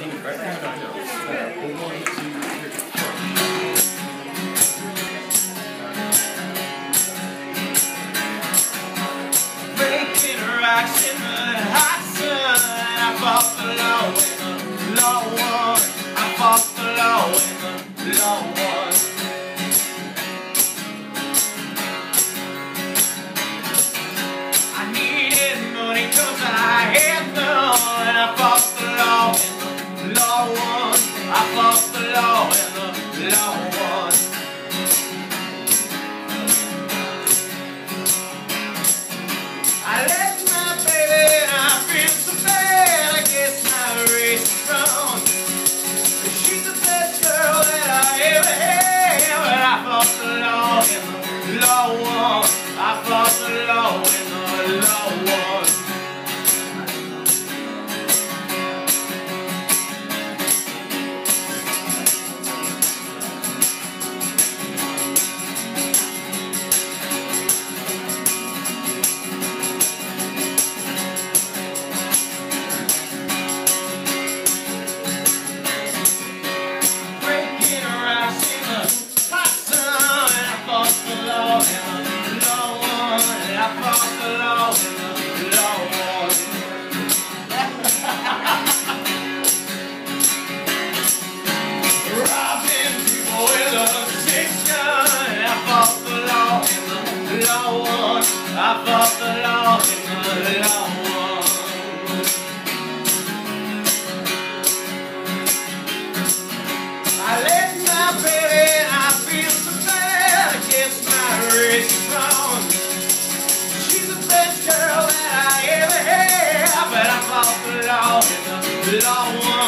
Breaking rocks in the hot sun. I fought law won. I fought the law in the law won. I left my baby and I feel so bad. I guess my race is wrong. She's the best girl that I ever had. But I fought the law in the law won. I fought the law I fought the law in the law love, love.